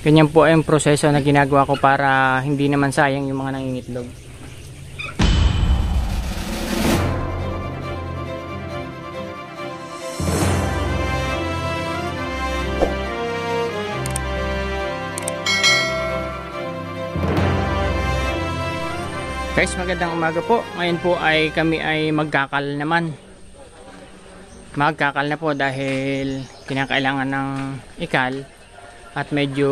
Ganyan po ay yung proseso na ginagawa ko para hindi naman sayang yung mga nangingitlog. Guys, magandang umaga po. Ngayon po ay kami ay magkakal naman. Magkakal na po dahil kinakailangan ng ikal at medyo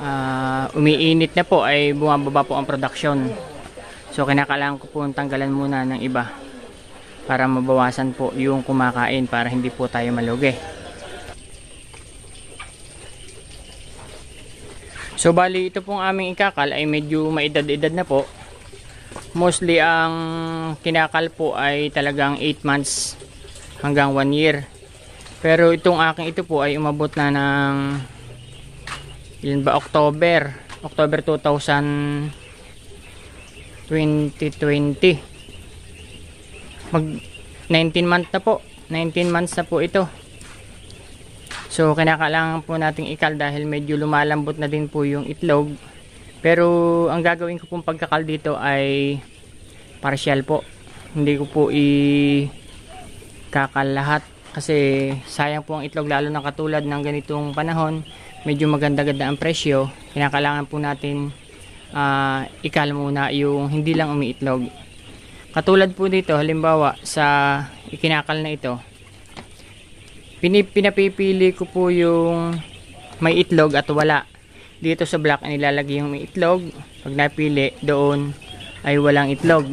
uh, umiinit na po ay bumababa po ang production. So kinakailangan ko po tanggalan muna ng iba para mabawasan po yung kumakain para hindi po tayo malugi. So bali ito pong aming ikakal ay medyo maedad-edad na po. Mostly ang kinakal po ay talagang 8 months hanggang 1 year. Pero itong aking ito po ay umabot na ng ilan ba October, October 2000 2020. Mag 19 months na po. 19 months na po ito. So, kinakailangan po nating ikal dahil medyo lumalambot na din po yung itlog. Pero, ang gagawin ko pong pagkakal dito ay partial po. Hindi ko po i-kakal lahat kasi sayang po ang itlog lalo na katulad ng ganitong panahon. Medyo maganda-ganda ang presyo. Kinakailangan po natin uh, ikal muna yung hindi lang umiitlog. Katulad po dito, halimbawa sa ikinakal na ito, pinapipili ko po yung may itlog at wala dito sa black ay nilalagay yung may itlog pag napili doon ay walang itlog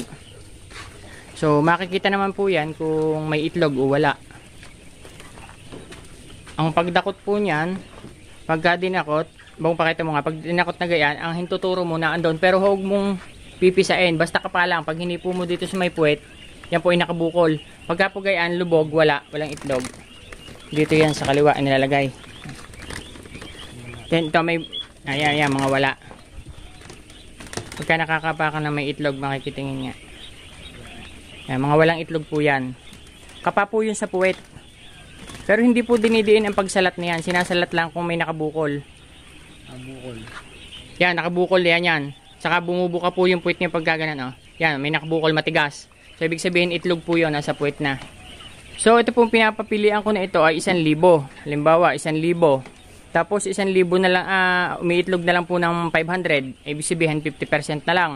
so makikita naman po yan kung may itlog o wala ang pagdakot po niyan pagka dinakot bang pakita mo nga pag dinakot na gayan ang hintuturo mo na andon pero huwag mong pipisain. Basta ka pa lang pag hinipo mo dito sa may puwet yan po ay nakabukol. Pagka po gayan lubog wala walang itlog. Dito yan sa kaliwa ay nilalagay. Then ito may ayan ayan mga wala. Pagka nakakapa na may itlog makikitingin nga. Ayan, mga walang itlog po yan. Kapa po yun sa puwet pero hindi po dinidiin ang pagsalat niyan sinasalat lang kung may nakabukol nakabukol yan nakabukol yan yan saka bumubuka po yung puwet niya pagka ganun oh. yan may nakabukol matigas so ibig sabihin itlog po yun nasa puwet na So, ito pong pinapapilian ko na ito ay 1,000. Halimbawa, 1,000. Tapos, 1,000 na lang, uh, umiitlog na lang po ng 500. Ibig sabihin, 50% na lang.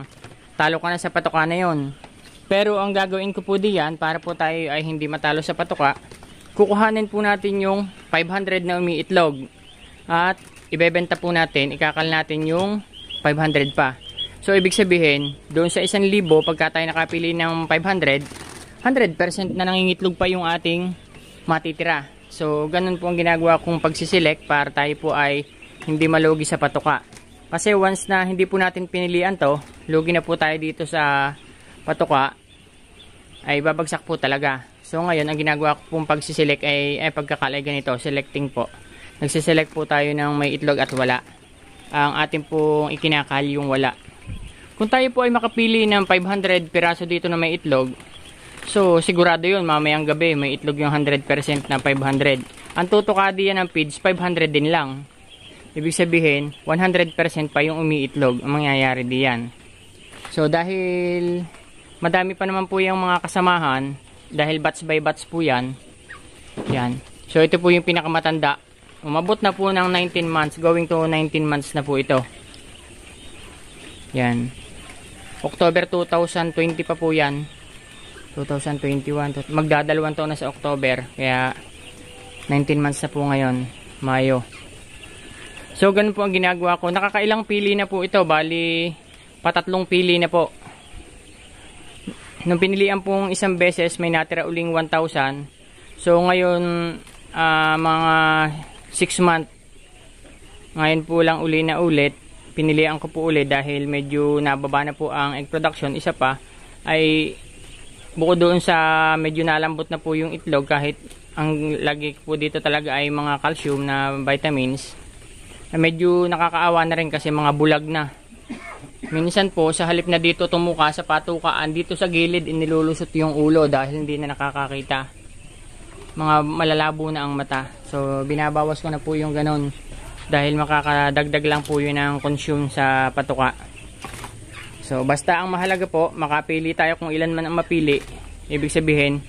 Talo ka na sa patoka na yon. Pero, ang gagawin ko po diyan, para po tayo ay hindi matalo sa patoka, kukuhanin po natin yung 500 na umiitlog. At, ibebenta po natin, ikakal natin yung 500 pa. So, ibig sabihin, doon sa 1,000, pagka tayo nakapili ng 500, 100% na nangingitlog pa yung ating matitira. So, ganun po ang ginagawa kong pagsiselect para tayo po ay hindi malugi sa patuka. Kasi once na hindi po natin pinilian to, lugi na po tayo dito sa patuka, ay babagsak po talaga. So, ngayon, ang ginagawa ko pong pagsiselect ay, ay pagkakalay ganito, selecting po. Nagsiselect po tayo ng may itlog at wala. Ang ating pong ikinakal yung wala. Kung tayo po ay makapili ng 500 piraso dito na may itlog, So, sigurado yun, mamayang gabi, may itlog yung 100% na 500. Ang tutukadi yan ng feeds, 500 din lang. Ibig sabihin, 100% pa yung umiitlog ang mangyayari diyan. So, dahil madami pa naman po yung mga kasamahan, dahil batch by batch po yan, yan. So, ito po yung pinakamatanda. Umabot na po ng 19 months, going to 19 months na po ito. Yan. October 2020 pa po yan. 2021 magdadalawang taon na sa October kaya 19 months na po ngayon Mayo so ganun po ang ginagawa ko nakakailang pili na po ito bali patatlong pili na po nung pinilian pong isang beses may natira uling 1,000 so ngayon uh, mga 6 month ngayon po lang uli na ulit. Pinilian ko po ulit dahil medyo nababa na po ang egg production. Isa pa ay bukod doon sa medyo nalambot na po yung itlog kahit ang lagi po dito talaga ay mga calcium na vitamins na medyo nakakaawa na rin kasi mga bulag na minsan po sa halip na dito tumuka sa patukaan dito sa gilid inilulusot yung ulo dahil hindi na nakakakita mga malalabo na ang mata so binabawas ko na po yung ganon dahil makakadagdag lang po yun ng consume sa patuka. So basta ang mahalaga po, makapili tayo kung ilan man ang mapili. Ibig sabihin,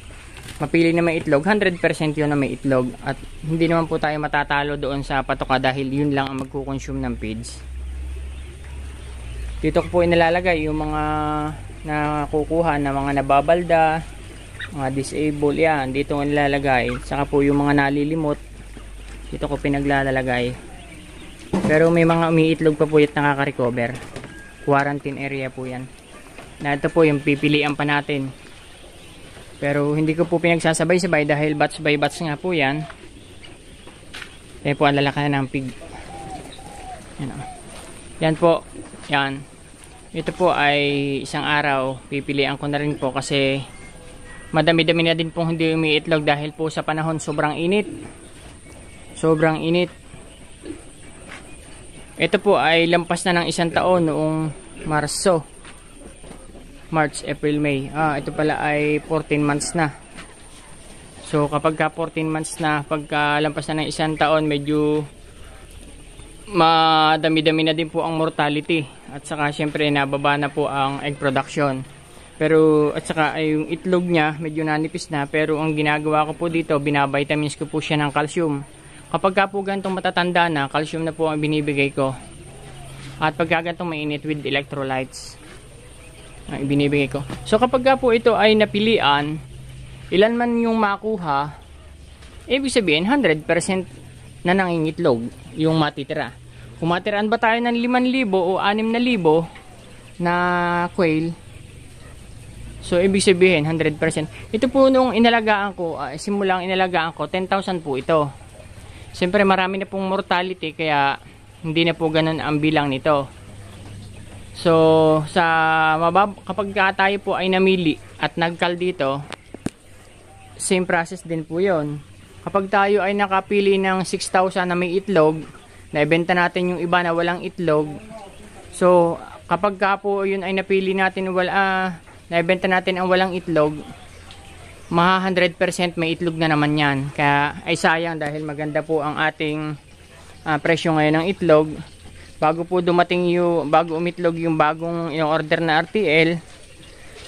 mapili na may itlog, 100% yun na may itlog. At hindi naman po tayo matatalo doon sa patuka dahil yun lang ang magkukonsume ng feeds. Dito ko po inilalagay yung mga nakukuha na mga nababalda, mga disable, yan. Dito ko nilalagay. Saka po yung mga nalilimot, dito ko pinaglalagay. Pero may mga umiitlog pa po at nakaka-recover. Quarantine area po yan. Na ito po yung pipilian pa natin. Pero hindi ko po pinagsasabay-sabay dahil batch by batch nga po yan. Kaya po ang lalakayan ng pig. Yan, o. yan po. Yan. Ito po ay isang araw. Pipilian ko na rin po kasi madami-dami na din pong hindi umiitlog dahil po sa panahon sobrang init. Sobrang init. Ito po ay lampas na ng isang taon noong Marso. March, April, May. Ah, ito pala ay 14 months na. So kapag ka 14 months na, pagka lampas na ng isang taon, medyo madami-dami na din po ang mortality. At saka syempre nababa na po ang egg production. Pero at saka ay yung itlog niya medyo nanipis na pero ang ginagawa ko po dito, binavitamins ko po siya ng calcium. Kapag ka po gantong matatanda na, calcium na po ang binibigay ko. At pagka gantong mainit with electrolytes, ang ibinibigay ko. So kapag ka po ito ay napilian, ilan man yung makuha, ibig sabihin 100% na nangingitlog yung matitira. Kung matiraan ba tayo ng 5,000 o 6,000 na quail, so ibig sabihin 100%. Ito po nung inalagaan ko, uh, simulang inalagaan ko, 10,000 po ito. Siyempre marami na pong mortality kaya hindi na po ganun ang bilang nito. So sa mabab kapag tayo po ay namili at nagkal dito, same process din po 'yon. Kapag tayo ay nakapili ng 6,000 na may itlog, naibenta natin yung iba na walang itlog. So kapag ka po yun ay napili natin wala ah, naibenta natin ang walang itlog, maha 100% may itlog na naman yan. Kaya ay sayang dahil maganda po ang ating uh, presyo ngayon ng itlog. Bago po dumating yung, bago umitlog yung bagong yung order na RTL.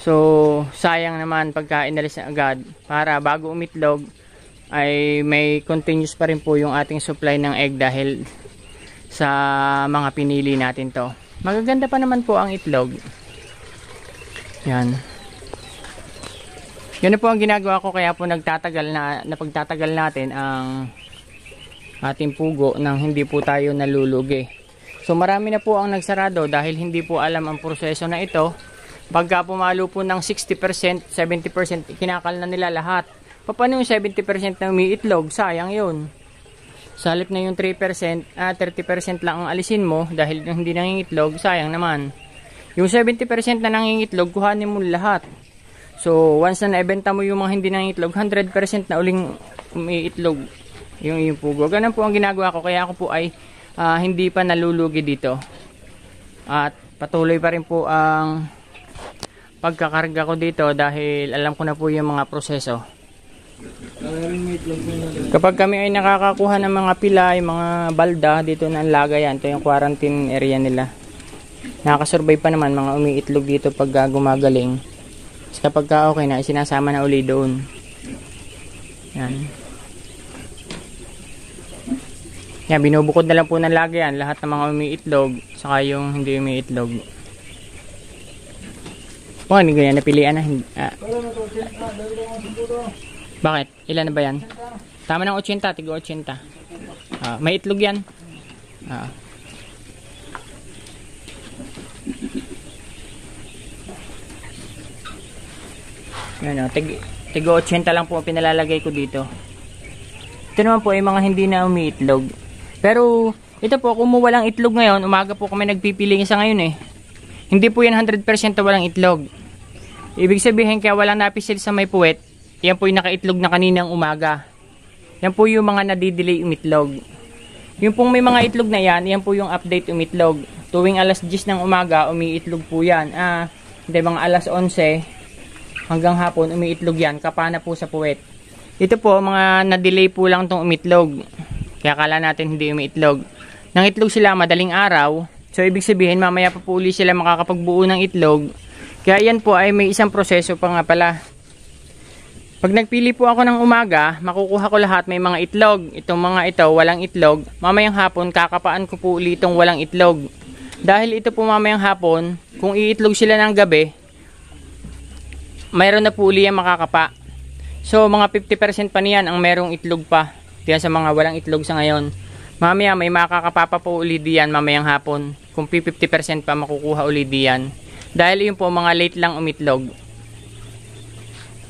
So, sayang naman pagka inalis na agad. Para bago umitlog, ay may continuous pa rin po yung ating supply ng egg dahil sa mga pinili natin to. Magaganda pa naman po ang itlog. Yan. Yun po ang ginagawa ko kaya po nagtatagal na napagtatagal natin ang ating pugo nang hindi po tayo nalulugi. So marami na po ang nagsarado dahil hindi po alam ang proseso na ito. Pagka pumalo po ng 60%, 70%, kinakal na nila lahat. Paano yung 70% na umiitlog? Sayang yun. Sa na yung 3%, ah, 30% lang ang alisin mo dahil hindi nangingitlog, sayang naman. Yung 70% na nangingitlog, kuhanin mo lahat. So, once na naibenta mo yung mga hindi nangitlog, 100% na uling umiitlog yung, yung pugo. Ganun po ang ginagawa ko. Kaya ako po ay uh, hindi pa nalulugi dito. At patuloy pa rin po ang pagkakarga ko dito dahil alam ko na po yung mga proseso. Kapag kami ay nakakakuha ng mga pilay, mga balda dito na laga yan, ito yung quarantine area nila. Nakakasurvive pa naman mga umiitlog dito pag gumagaling. Tapos kapag ka okay na, sinasama na uli doon. Yan. Yan, binubukod na lang po ng lagi yan. Lahat ng mga umiitlog, saka yung hindi umiitlog. Oh, hindi ganyan napilian na. Ah. Bakit? Ilan na ba yan? Tama ng 80, tigo 80. Ah, may itlog yan. Ah. Yan o, tig, tigo 80 lang po pinalalagay ko dito. Ito naman po ay mga hindi na umiitlog. Pero ito po, kung walang itlog ngayon, umaga po kami nagpipiling isa ngayon eh. Hindi po yan 100% na walang itlog. Ibig sabihin kaya walang napisil sa may puwet, yan po yung nakaitlog na kaninang umaga. Yan po yung mga nadidelay umitlog. Yung pong may mga itlog na yan, yan po yung update umitlog. Tuwing alas 10 ng umaga, umiitlog po yan. Ah, hindi, mga alas 11, hanggang hapon umiitlog yan kapana po sa puwet ito po mga na-delay po lang tong umitlog kaya kala natin hindi umiitlog ng itlog sila madaling araw. So, ibig sabihin, mamaya pa po uli sila makakapagbuo ng itlog. Kaya yan po ay may isang proseso pa nga pala. Pag nagpili po ako ng umaga, makukuha ko lahat may mga itlog. Itong mga ito, walang itlog. Mamayang hapon, kakapaan ko po uli itong walang itlog. Dahil ito po mamayang hapon, kung iitlog sila ng gabi, mayroon na po uli yung makakapa. So, mga 50% pa niyan ang merong itlog pa. Diyan sa mga walang itlog sa ngayon. Mamaya may makakapapa po uli diyan mamayang hapon. Kung 50% pa makukuha uli diyan. Dahil yun po mga late lang umitlog.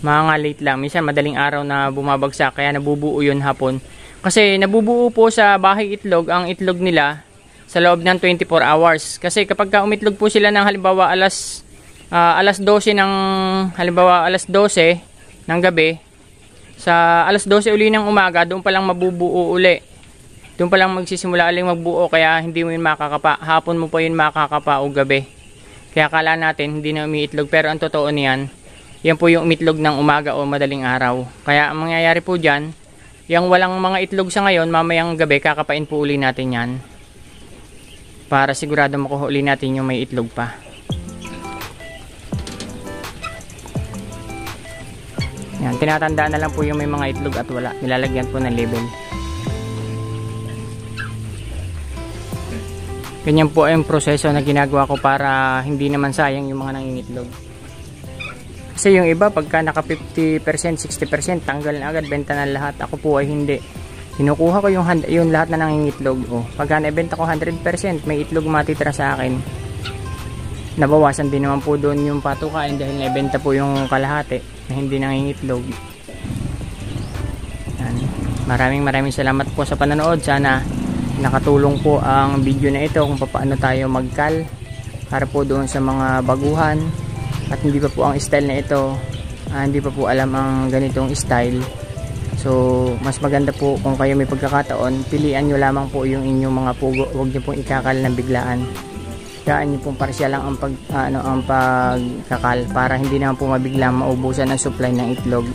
Mga late lang. Minsan madaling araw na bumabagsak kaya nabubuo yun hapon. Kasi nabubuo po sa bahay itlog ang itlog nila sa loob ng 24 hours. Kasi kapag ka umitlog po sila ng halimbawa alas uh, alas 12 ng halimbawa alas 12 ng gabi sa alas 12 uli ng umaga doon pa lang mabubuo uli doon pa lang magsisimula aling magbuo kaya hindi mo yun makakapa hapon mo po yun makakapa o gabi kaya kala natin hindi na umiitlog pero ang totoo niyan yan po yung umitlog ng umaga o madaling araw. Kaya ang mangyayari po dyan yung walang mga itlog sa ngayon mamayang gabi kakapain po uli natin yan. Para sigurado makuha uli natin yung may itlog pa. Yan tinatandaan na lang po yung may mga itlog at wala. Nilalagyan po ng label. Ganyan po ay yung proseso na ginagawa ko para hindi naman sayang yung mga nangingitlog. Kasi yung iba pagka naka 50%, 60% tanggal na agad, benta na lahat. Ako po ay hindi. Kinukuha ko yung, yung lahat na nangingitlog. Oh, pagka naibenta ko 100%, may itlog matitira sa akin. Nabawasan din naman po doon yung patukain dahil naibenta po yung kalahati na hindi nangingitlog. Yan. Maraming maraming salamat po sa panonood. Sana nakatulong po ang video na ito kung paano tayo magkal para po doon sa mga baguhan at hindi pa po ang style na ito. Uh, hindi pa po alam ang ganitong style. So mas maganda po kung kayo may pagkakataon pilian nyo lamang po yung inyong mga pugo. Huwag nyo pong ikakal ng biglaan. Kayaan nyo pong parsya lang ang, pag, ano, ang pagkakal para hindi naman po mabiglang maubusan ang supply ng itlog.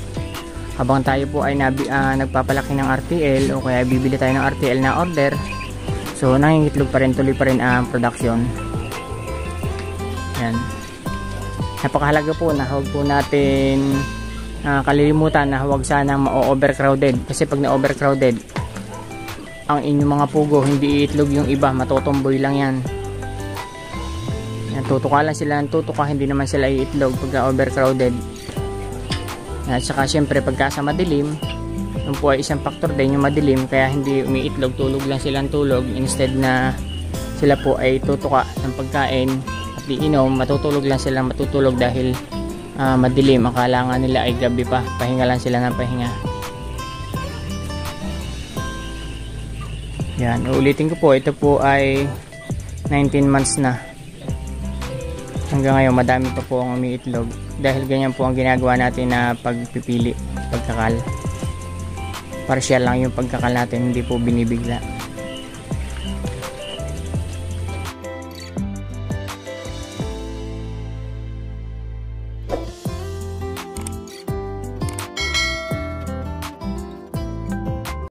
Habang tayo po ay nabi, uh, nagpapalaki ng RTL o kaya bibili tayo ng RTL na order so nangingitlog pa rin tuloy pa rin ang production. Yan napakahalaga po na huwag po natin uh, kalilimutan na huwag sanang ma-overcrowded. Kasi pag na-overcrowded ang inyong mga pugo hindi iitlog yung iba matutumboy lang yan. Yan tutuka lang sila ng tutuka hindi naman sila iitlog pag overcrowded at saka syempre pagka sa madilim, yun po ay isang factor din yung madilim kaya hindi umiitlog, tulog lang silang tulog. Instead na sila po ay tutuka ng pagkain iinom, matutulog lang sila matutulog dahil uh, madilim. Akala nga nila ay gabi pa, pahinga lang sila ng pahinga. Yan, uulitin ko po, ito po ay 19 months na. Hanggang ngayon madami pa po ang umiitlog dahil ganyan po ang ginagawa natin na pagpipili pagkakal partial lang yung pagkakal natin hindi po binibigla